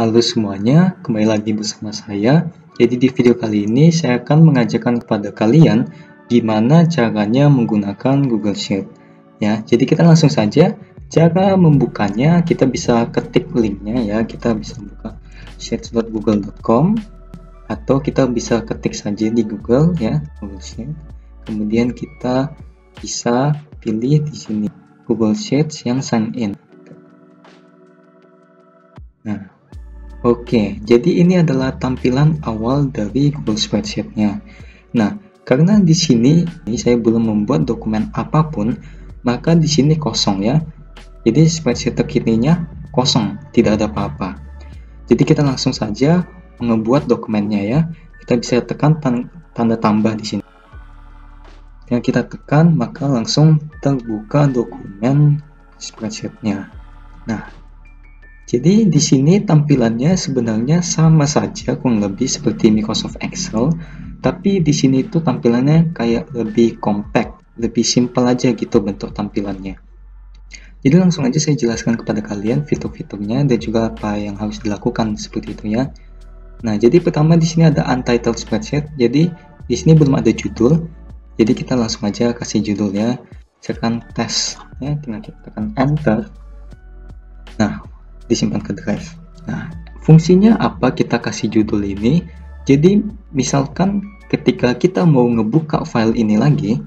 Halo semuanya, kembali lagi bersama saya. Jadi di video kali ini saya akan mengajarkan kepada kalian gimana caranya menggunakan Google Sheet. Ya, jadi kita langsung saja. Cara membukanya kita bisa ketik linknya ya, kita bisa buka sheets.google.com atau kita bisa ketik saja di Google ya, Google Sheet. Kemudian kita bisa pilih di sini Google Sheets yang sign in. Nah, oke, jadi ini adalah tampilan awal dari Google Spreadsheet-nya. Nah, karena di sini ini saya belum membuat dokumen apa pun, maka di sini kosong ya. Jadi spreadsheet terkininya kosong, tidak ada apa-apa. Jadi kita langsung saja membuat dokumennya ya. Kita bisa tekan tanda tambah di sini yang kita tekan maka langsung terbuka dokumen spreadsheetnya. Nah, jadi di sini tampilannya sebenarnya sama saja kurang lebih seperti Microsoft Excel, tapi di sini itu tampilannya kayak lebih compact, lebih simple aja gitu bentuk tampilannya. Jadi langsung aja saya jelaskan kepada kalian fitur-fiturnya dan juga apa yang harus dilakukan seperti itu ya. Nah, jadi pertama di sini ada untitled spreadsheet. Jadi di sini belum ada judul, jadi kita langsung aja kasih judulnya tekan tes ya tinggal kita tekan enter nah disimpan ke drive. Nah fungsinya apa kita kasih judul ini? Jadi misalkan ketika kita mau ngebuka file ini lagi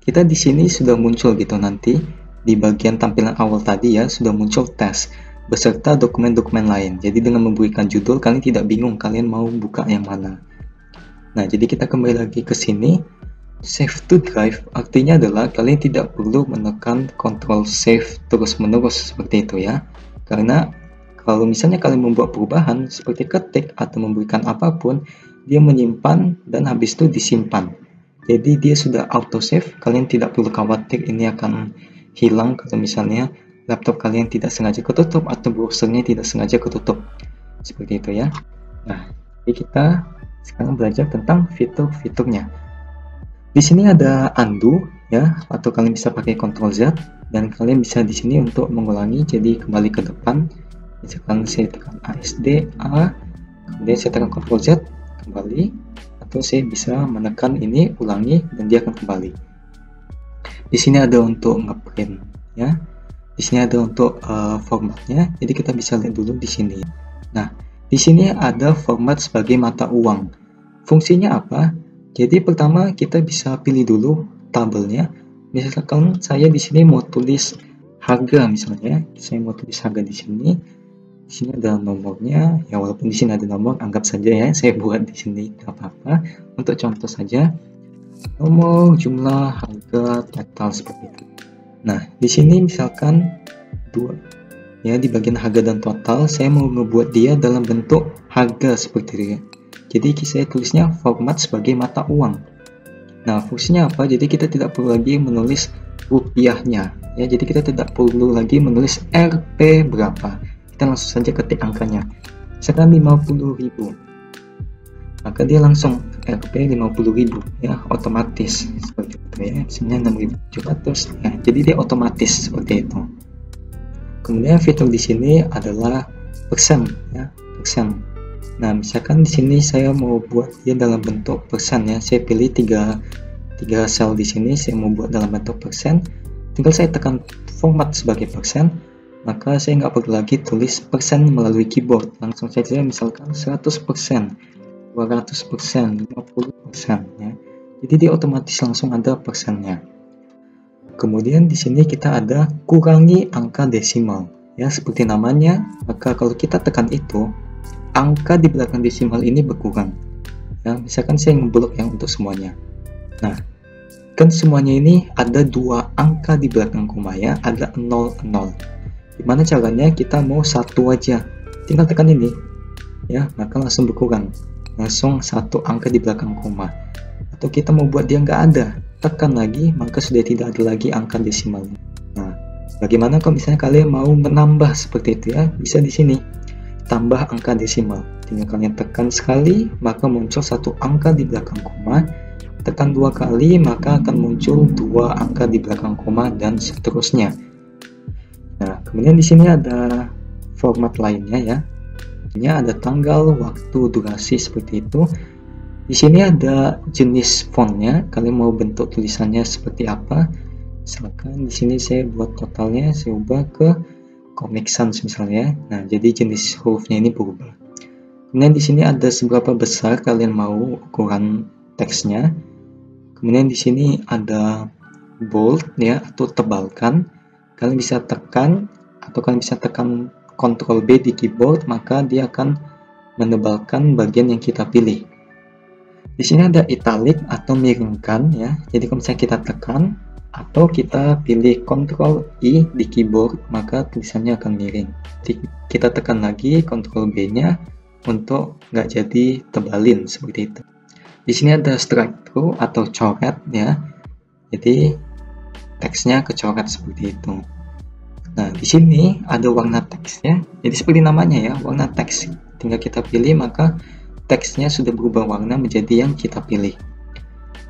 kita di sini sudah muncul gitu nanti di bagian tampilan awal tadi ya sudah muncul tes beserta dokumen-dokumen lain. Jadi dengan memberikan judul kalian tidak bingung kalian mau buka yang mana. Nah jadi kita kembali lagi ke sini. Save to drive artinya adalah kalian tidak perlu menekan Ctrl Save terus-menerus seperti itu ya. Karena kalau misalnya kalian membuat perubahan seperti ketik atau memberikan apa pun, dia menyimpan dan habis itu disimpan. Jadi dia sudah auto save, kalian tidak perlu khawatir ini akan hilang kalau misalnya laptop kalian tidak sengaja ketutup atau browsernya tidak sengaja ketutup. Seperti itu ya. Nah, jadi kita sekarang belajar tentang fitur-fiturnya. Di sini ada undo ya, atau kalian bisa pakai Ctrl Z dan kalian bisa di sini untuk mengulangi jadi kembali ke depan. Misalkan saya tekan ASD A, kemudian saya tekan Ctrl Z kembali atau saya bisa menekan ini ulangi dan dia akan kembali. Di sini ada untuk ngeprint ya. Di sini ada untuk uh, formatnya. Jadi kita bisa lihat dulu di sini. Nah, di sini ada format sebagai mata uang. Fungsinya apa? Jadi pertama kita bisa pilih dulu tabelnya. Misalkan saya di sini mau tulis harga misalnya, saya mau tulis harga di sini. Di sini ada nomornya, ya walaupun di sini ada nomor, anggap saja ya saya buat di sini tidak apa-apa. Untuk contoh saja, nomor, jumlah, harga, total seperti itu. Nah, di sini misalkan dua ya di bagian harga dan total saya mau membuat dia dalam bentuk harga seperti itu ya. Jadi saya tulisnya format sebagai mata uang. Nah, fungsinya apa? Jadi kita tidak perlu lagi menulis rupiahnya. Ya, jadi kita tidak perlu lagi menulis RP berapa. Kita langsung saja ketik angkanya. Sekarang 50.000. Maka dia langsung RP 50.000 ya, otomatis seperti itu ya. Misalnya 6.700 ya. Jadi dia otomatis seperti itu. Kemudian fitur di sini adalah persen ya, persen Nah, misalkan di sini saya mau buat dia dalam bentuk persen ya. Saya pilih tiga, tiga sel di sini, saya mau buat dalam bentuk persen. Tinggal saya tekan format sebagai persen, maka saya nggak perlu lagi tulis persen melalui keyboard. Langsung saja misalkan 100%, 200%, 50% ya. Jadi dia otomatis langsung ada persennya. Kemudian di sini kita ada kurangi angka desimal. Ya, seperti namanya, maka kalau kita tekan itu, angka di belakang desimal ini berkurang. Ya, misalkan saya ngeblok yang untuk semuanya. Nah, kan semuanya ini ada dua angka di belakang koma ya, ada 0, 0. Gimana caranya kita mau satu aja, tinggal tekan ini, ya, maka langsung berkurang. Langsung satu angka di belakang koma. Atau kita mau buat dia nggak ada, tekan lagi, maka sudah tidak ada lagi angka desimalnya. Nah, bagaimana kalau misalnya kalian mau menambah seperti itu ya, bisa di sini tambah angka desimal. Tinggal kalian tekan sekali, maka muncul satu angka di belakang koma. Tekan dua kali, maka akan muncul dua angka di belakang koma dan seterusnya. Nah, kemudian di sini ada format lainnya ya. Ini ada tanggal, waktu, durasi seperti itu. Di sini ada jenis fontnya. Kalian mau bentuk tulisannya seperti apa? Misalkan di sini saya buat totalnya, saya ubah ke Comic Sans misalnya. Nah, jadi jenis hurufnya ini berubah. Kemudian di sini ada seberapa besar kalian mau ukuran teksnya. Kemudian di sini ada bold ya atau tebalkan. Kalian bisa tekan atau kalian bisa tekan Ctrl B di keyboard, maka dia akan menebalkan bagian yang kita pilih. Di sini ada italic atau miringkan ya. Jadi kalau misalnya kita tekan atau kita pilih Ctrl I di keyboard, maka tulisannya akan miring. Kita tekan lagi Ctrl B-nya untuk nggak jadi tebalin seperti itu. Di sini ada strike through atau coret ya. Jadi teksnya kecoret seperti itu. Nah, di sini ada warna teksnya. Jadi seperti namanya ya, warna teks. Tinggal kita pilih maka teksnya sudah berubah warna menjadi yang kita pilih.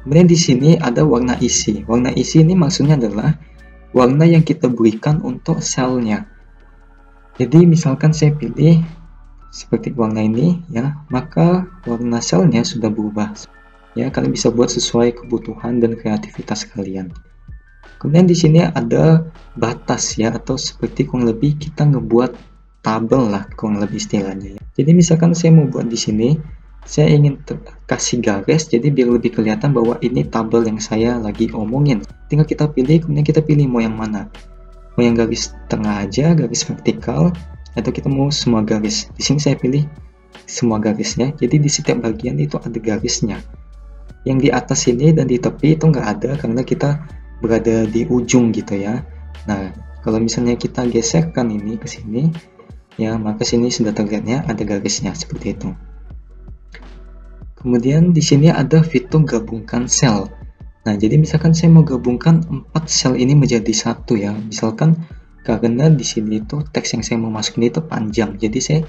Kemudian di sini ada warna isi. Warna isi ini maksudnya adalah warna yang kita berikan untuk selnya. Jadi misalkan saya pilih seperti warna ini ya, maka warna selnya sudah berubah. Ya, kalian bisa buat sesuai kebutuhan dan kreativitas kalian. Kemudian di sini ada batas ya atau seperti kurang lebih kita ngebuat tabel lah kurang lebih istilahnya ya. Jadi misalkan saya mau buat di sini, saya ingin kasih garis jadi biar lebih kelihatan bahwa ini tabel yang saya lagi omongin. Tinggal kita pilih, kemudian kita pilih mau yang mana. Mau yang garis tengah aja, garis vertikal, atau kita mau semua garis. Di sini saya pilih semua garisnya. Jadi di setiap bagian itu ada garisnya. Yang di atas ini dan di tepi itu nggak ada karena kita berada di ujung gitu ya. Nah, kalau misalnya kita geserkan ini ke sini, ya maka sini sudah terlihatnya ada garisnya seperti itu. Kemudian di sini ada fitur gabungkan sel. Nah, jadi misalkan saya mau gabungkan empat sel ini menjadi satu ya. Misalkan karena di sini itu teks yang saya mau masukin itu panjang, jadi saya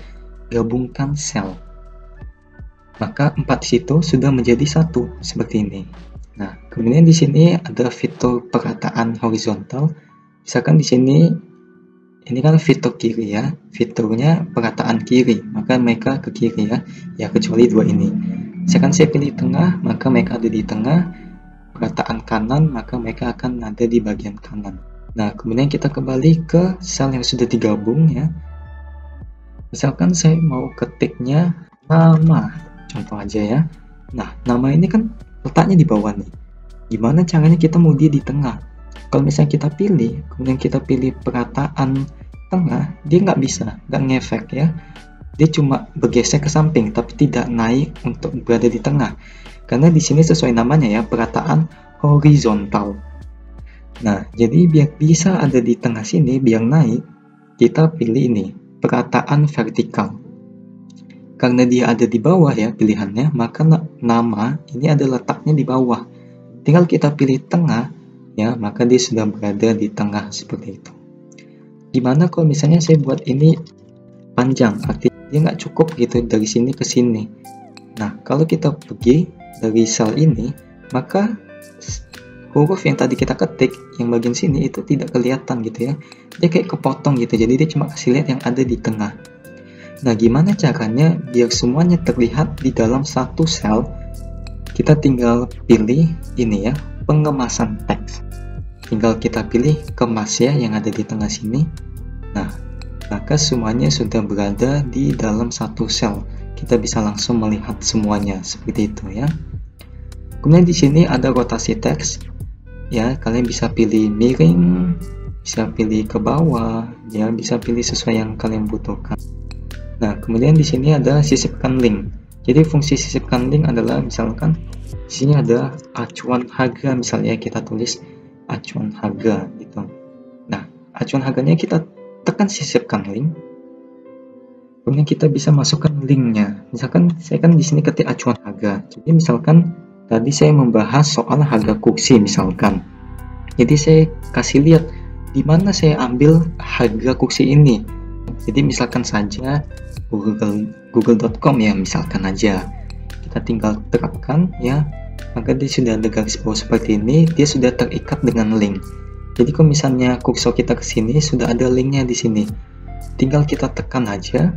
gabungkan sel. Maka empat situ sudah menjadi satu seperti ini. Nah, kemudian di sini ada fitur perataan horizontal. Misalkan di sini ini kan fitur kiri ya, fiturnya perataan kiri, maka mereka ke kiri ya, ya kecuali dua ini. Misalkan saya pilih tengah, maka mereka ada di tengah, perataan kanan, maka mereka akan ada di bagian kanan. Nah, kemudian kita kembali ke sel yang sudah digabung ya. Misalkan saya mau ketiknya nama, contoh aja ya. Nah, nama ini kan letaknya di bawah nih gimana caranya kita mau dia di tengah kalau misalnya kita pilih kemudian kita pilih perataan tengah dia nggak bisa nggak ngefek ya dia cuma bergeser ke samping tapi tidak naik untuk berada di tengah karena di sini sesuai namanya ya perataan horizontal nah jadi biar bisa ada di tengah sini biar naik kita pilih ini perataan vertikal karena dia ada di bawah ya pilihannya, maka nama ini ada letaknya di bawah. Tinggal kita pilih tengah, ya maka dia sudah berada di tengah seperti itu. Gimana kalau misalnya saya buat ini panjang, artinya dia nggak cukup gitu dari sini ke sini. Nah, kalau kita pergi dari sel ini, maka huruf yang tadi kita ketik yang bagian sini itu tidak kelihatan gitu ya. Dia kayak kepotong gitu, jadi dia cuma kasih lihat yang ada di tengah. Nah, gimana caranya biar semuanya terlihat di dalam satu sel? Kita tinggal pilih ini ya, pengemasan teks. Tinggal kita pilih kemas ya yang ada di tengah sini. Nah, maka semuanya sudah berada di dalam satu sel. Kita bisa langsung melihat semuanya seperti itu ya. Kemudian di sini ada rotasi teks. Ya, kalian bisa pilih miring, bisa pilih ke bawah, ya bisa pilih sesuai yang kalian butuhkan. Nah, kemudian di sini ada sisipkan link. Jadi fungsi sisipkan link adalah misalkan di sini ada acuan harga misalnya kita tulis acuan harga gitu. Nah, acuan harganya kita tekan sisipkan link. Kemudian kita bisa masukkan linknya. Misalkan saya kan di sini ketik acuan harga. Jadi misalkan tadi saya membahas soal harga kursi misalkan. Jadi saya kasih lihat di mana saya ambil harga kursi ini. Jadi misalkan saja Google google.com ya misalkan aja kita tinggal terapkan ya maka dia sudah ada garis bawah seperti ini dia sudah terikat dengan link jadi kalau misalnya kursor kita ke sini sudah ada linknya di sini tinggal kita tekan aja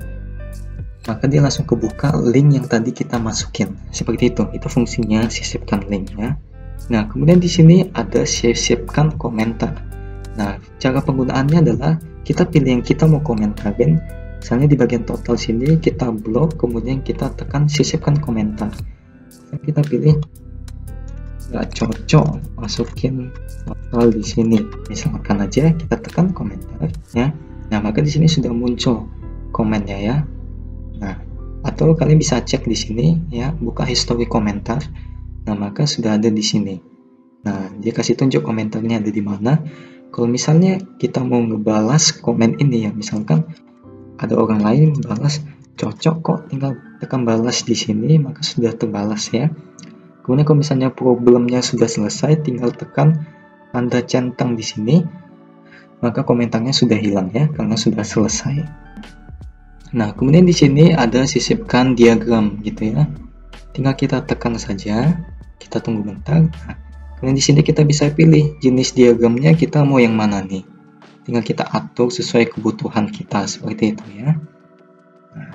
maka dia langsung kebuka link yang tadi kita masukin. Seperti itu, itu fungsinya sisipkan linknya. Nah, kemudian di sini ada sisipkan komentar. Nah, cara penggunaannya adalah kita pilih yang kita mau komentarin. Misalnya di bagian total sini kita blok, kemudian kita tekan sisipkan komentar. Kita pilih nggak cocok masukin total di sini. Misalkan aja kita tekan komentar ya. Nah, maka di sini sudah muncul komennya ya. Nah, atau kalian bisa cek di sini ya, buka history komentar. Nah, maka sudah ada di sini. Nah, dia kasih tunjuk komentarnya ada di mana. Kalau misalnya kita mau ngebalas komen ini ya, misalkan ada orang lain balas cocok kok, tinggal tekan balas di sini, maka sudah terbalas ya. Kemudian kalau misalnya problemnya sudah selesai, tinggal tekan tanda centang di sini, maka komentarnya sudah hilang ya, karena sudah selesai. Nah, kemudian di sini ada sisipkan diagram gitu ya. Tinggal kita tekan saja, kita tunggu bentar. Nah, kemudian di sini kita bisa pilih jenis diagramnya kita mau yang mana nih. Tinggal kita atur sesuai kebutuhan kita seperti itu ya. Nah,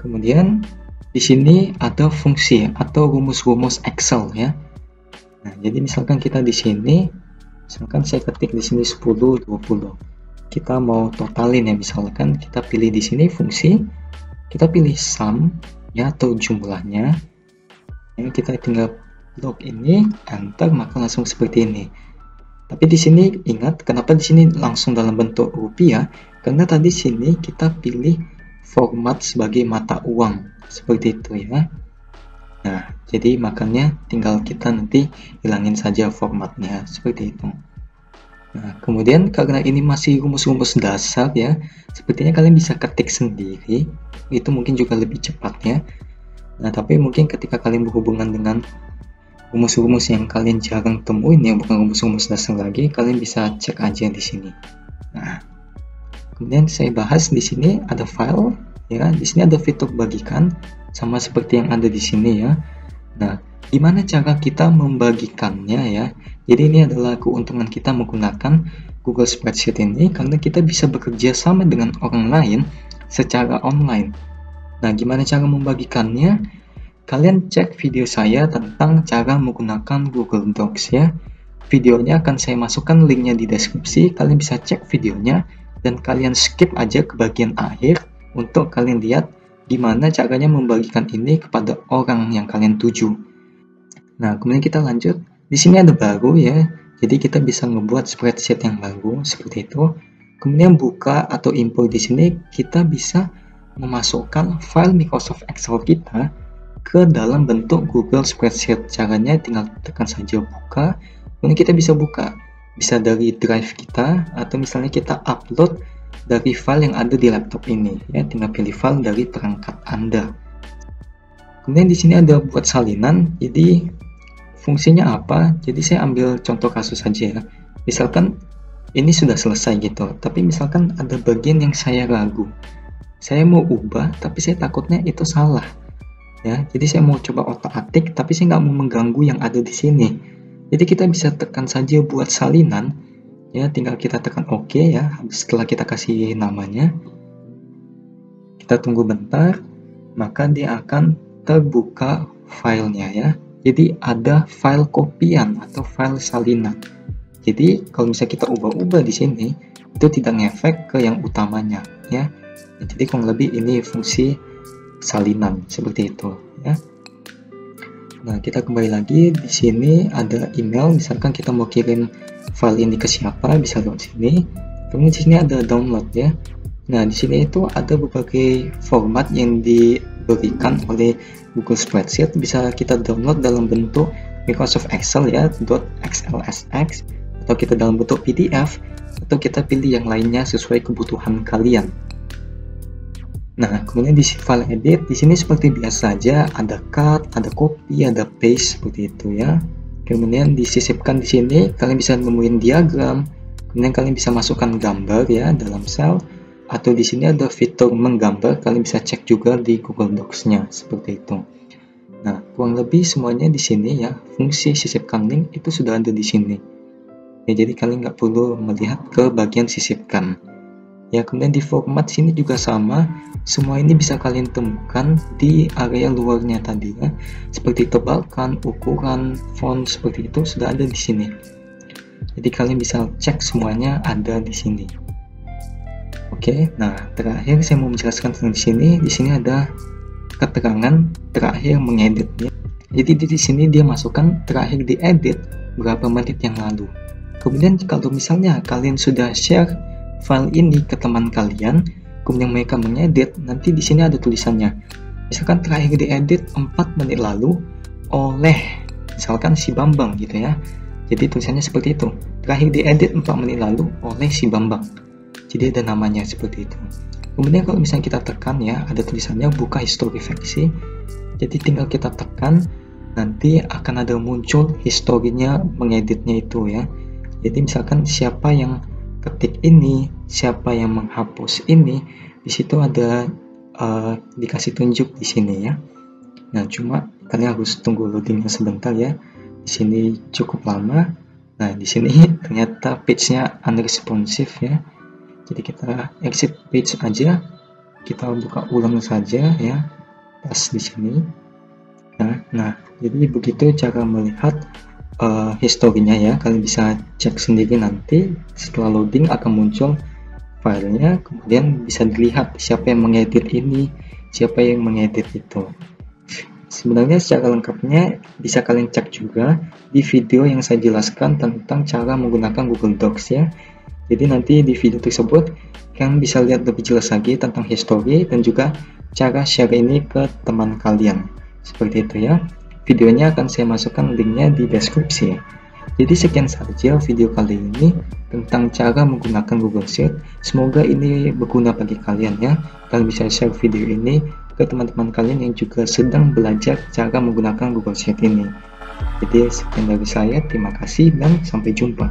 kemudian di sini ada fungsi atau rumus-rumus Excel ya. Nah, jadi misalkan kita di sini, misalkan saya ketik di sini 10, 20 kita mau totalin ya misalkan kita pilih di sini fungsi kita pilih sum ya atau jumlahnya. Ya, kita tinggal log ini enter maka langsung seperti ini. Tapi di sini ingat kenapa di sini langsung dalam bentuk rupiah karena tadi sini kita pilih format sebagai mata uang. Seperti itu ya. Nah jadi makanya tinggal kita nanti hilangin saja formatnya. Seperti itu. Nah, kemudian karena ini masih rumus-rumus dasar ya, sepertinya kalian bisa ketik sendiri, itu mungkin juga lebih cepat ya. Nah, tapi mungkin ketika kalian berhubungan dengan rumus-rumus yang kalian jarang temuin ya, bukan rumus-rumus dasar lagi, kalian bisa cek aja di sini. Nah, kemudian saya bahas di sini ada file ya, di sini ada fitur bagikan sama seperti yang ada di sini ya. Nah, gimana cara kita membagikannya ya? Jadi ini adalah keuntungan kita menggunakan Google Spreadsheet ini karena kita bisa bekerja sama dengan orang lain secara online. Nah, gimana cara membagikannya? Kalian cek video saya tentang cara menggunakan Google Docs ya. Videonya akan saya masukkan linknya di deskripsi. Kalian bisa cek videonya dan kalian skip aja ke bagian akhir untuk kalian lihat gimana caranya membagikan ini kepada orang yang kalian tuju. Nah, kemudian kita lanjut di sini ada baru ya, jadi kita bisa ngebuat spreadsheet yang baru seperti itu. Kemudian buka atau import di sini kita bisa memasukkan file Microsoft Excel kita ke dalam bentuk Google Spreadsheet. Caranya tinggal tekan saja buka, kemudian kita bisa buka. Bisa dari drive kita atau misalnya kita upload dari file yang ada di laptop ini ya, tinggal pilih file dari perangkat Anda. Kemudian di sini ada buat salinan, jadi Fungsinya apa? Jadi saya ambil contoh kasus saja ya. Misalkan ini sudah selesai gitu, tapi misalkan ada bagian yang saya ragu. Saya mau ubah, tapi saya takutnya itu salah. Ya, jadi saya mau coba otak-atik, tapi saya nggak mau mengganggu yang ada di sini. Jadi kita bisa tekan saja buat salinan, ya tinggal kita tekan OK ya, setelah kita kasih namanya. Kita tunggu bentar, maka dia akan terbuka filenya ya. Jadi ada file kopian atau file salinan. Jadi kalau misalnya kita ubah-ubah di sini, itu tidak ngefek ke yang utamanya, ya. Jadi kurang lebih ini fungsi salinan seperti itu, ya. Nah, kita kembali lagi di sini ada email, misalkan kita mau kirim file ini ke siapa, bisa lewat sini. Kemudian di sini ada download ya. Nah, di sini itu ada berbagai format yang diberikan oleh Google Spreadsheet bisa kita download dalam bentuk Microsoft Excel ya .xlsx atau kita dalam bentuk PDF atau kita pilih yang lainnya sesuai kebutuhan kalian. Nah, kemudian di file edit di sini seperti biasa saja ada cut, ada copy, ada paste seperti itu ya. Kemudian disisipkan di sini kalian bisa nemuin diagram, kemudian kalian bisa masukkan gambar ya dalam sel atau di sini ada fitur menggambar kalian bisa cek juga di Google Docs-nya seperti itu. Nah kurang lebih semuanya di sini ya fungsi sisipkan link itu sudah ada di sini. Ya jadi kalian nggak perlu melihat ke bagian sisipkan ya kemudian di format sini juga sama. Semua ini bisa kalian temukan di area luarnya tadi ya. Seperti tebalkan ukuran font seperti itu sudah ada di sini. Jadi kalian bisa cek semuanya ada di sini. Oke nah terakhir saya mau menjelaskan tentang di sini. Di sini ada keterangan terakhir mengeditnya jadi di sini dia masukkan terakhir diedit berapa menit yang lalu. Kemudian kalau misalnya kalian sudah share file ini ke teman kalian, kemudian mereka mengedit, nanti di sini ada tulisannya. Misalkan terakhir diedit 4 menit lalu oleh misalkan si Bambang gitu ya. Jadi tulisannya seperti itu. Terakhir diedit 4 menit lalu oleh si Bambang. Jadi ada namanya seperti itu. Kemudian kalau misalnya kita tekan ya, ada tulisannya buka history versi. Jadi tinggal kita tekan, nanti akan ada muncul historinya mengeditnya itu ya. Jadi misalkan siapa yang ketik ini, siapa yang menghapus ini, di situ ada uh, dikasih tunjuk di sini ya. Nah, cuma kalian harus tunggu loadingnya sebentar ya. Di sini cukup lama. Nah, di sini ternyata page-nya unresponsive ya. Jadi kita exit page aja. Kita buka ulang saja ya. Pas di sini. Nah, nah jadi begitu cara melihat uh, historinya ya kalian bisa cek sendiri nanti setelah loading akan muncul filenya kemudian bisa dilihat siapa yang mengedit ini siapa yang mengedit itu. Sebenarnya secara lengkapnya bisa kalian cek juga di video yang saya jelaskan tentang cara menggunakan Google Docs ya. Jadi nanti di video tersebut kalian bisa lihat lebih jelas lagi tentang history dan juga cara share ini ke teman kalian. Seperti itu ya. Videonya akan saya masukkan linknya di deskripsi. Jadi sekian saja video kali ini tentang cara menggunakan Google Sheet. Semoga ini berguna bagi kalian ya. Kalian bisa share video ini ke teman-teman kalian yang juga sedang belajar cara menggunakan Google Sheet ini. Jadi sekian dari saya, terima kasih dan sampai jumpa.